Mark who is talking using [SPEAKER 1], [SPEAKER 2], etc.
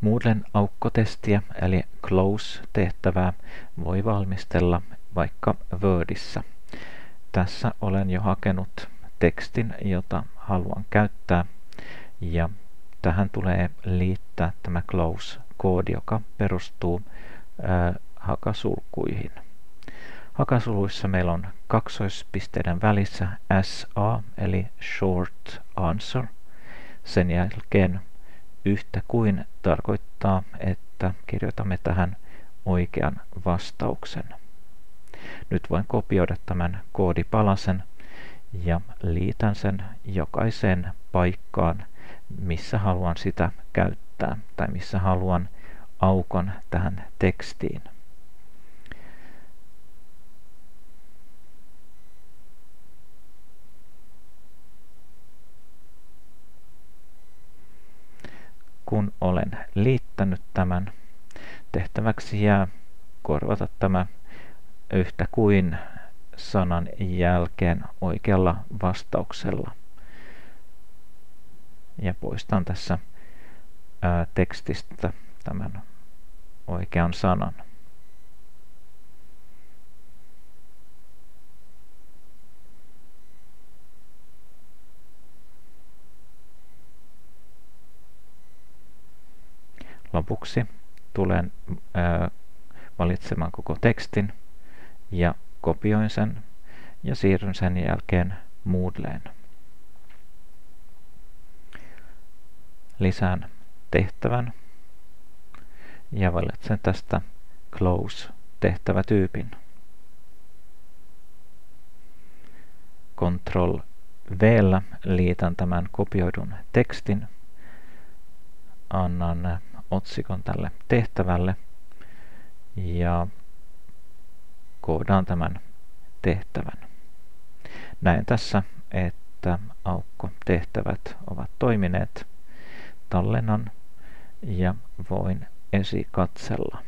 [SPEAKER 1] Moodlen aukkotestiä eli close-tehtävää voi valmistella vaikka Wordissa. Tässä olen jo hakenut tekstin, jota haluan käyttää ja tähän tulee liittää tämä close-koodi, joka perustuu ää, hakasulkuihin. Hakasuluissa meillä on kaksoispisteiden välissä SA eli short answer. Sen jälkeen yhtä kuin tarkoittaa, että kirjoitamme tähän oikean vastauksen. Nyt voin kopioida tämän koodipalasen ja liitän sen jokaiseen paikkaan, missä haluan sitä käyttää tai missä haluan aukon tähän tekstiin. Kun olen liittänyt tämän, tehtäväksi jää korvata tämä yhtä kuin sanan jälkeen oikealla vastauksella. Ja poistan tässä ää, tekstistä tämän oikean sanan. Lopuksi tulen ää, valitsemaan koko tekstin ja kopioin sen ja siirryn sen jälkeen Moodleen. Lisään tehtävän ja valitsen tästä Close tehtävätyypin. Ctrl V liitän tämän kopioidun tekstin. Annan otsikon tälle tehtävälle ja koodaan tämän tehtävän. Näen tässä, että aukko-tehtävät ovat toimineet. Tallennan ja voin esikatsella.